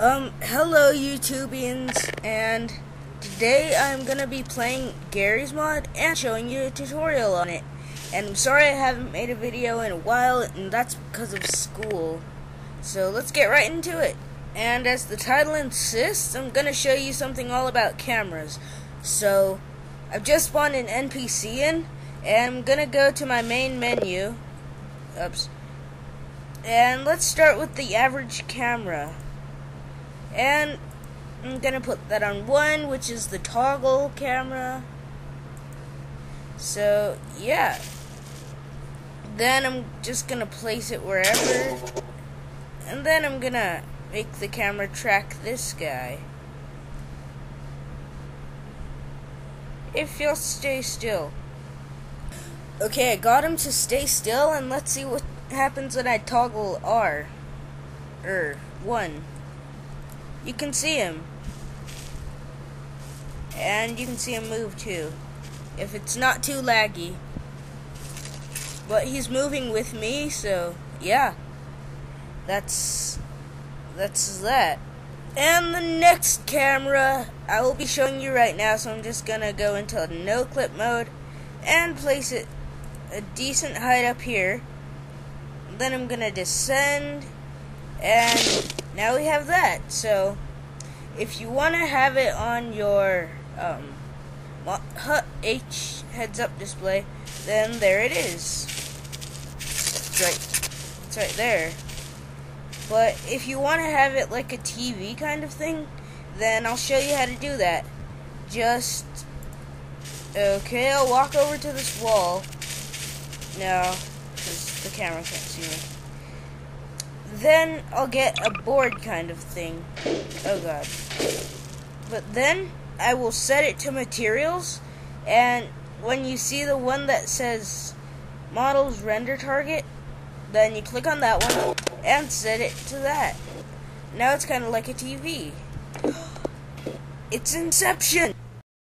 Um, hello YouTubians, and today I'm gonna be playing Garry's Mod and showing you a tutorial on it. And I'm sorry I haven't made a video in a while, and that's because of school. So let's get right into it. And as the title insists, I'm gonna show you something all about cameras. So, I've just spawned an NPC in, and I'm gonna go to my main menu. Oops. And let's start with the average camera. And I'm gonna put that on one, which is the toggle camera. So, yeah. Then I'm just gonna place it wherever. And then I'm gonna make the camera track this guy. If you'll stay still. Okay, I got him to stay still, and let's see what happens when I toggle R. Er, 1 you can see him. And you can see him move too. If it's not too laggy. But he's moving with me, so yeah. That's that's that. And the next camera I will be showing you right now, so I'm just gonna go into no clip mode and place it a decent height up here. Then I'm gonna descend and now we have that. So, if you want to have it on your um, H heads-up display, then there it is. It's right, it's right there. But if you want to have it like a TV kind of thing, then I'll show you how to do that. Just okay. I'll walk over to this wall. No, because the camera can't see me. Then I'll get a board kind of thing. Oh god. But then I will set it to materials, and when you see the one that says models render target, then you click on that one and set it to that. Now it's kind of like a TV. It's Inception!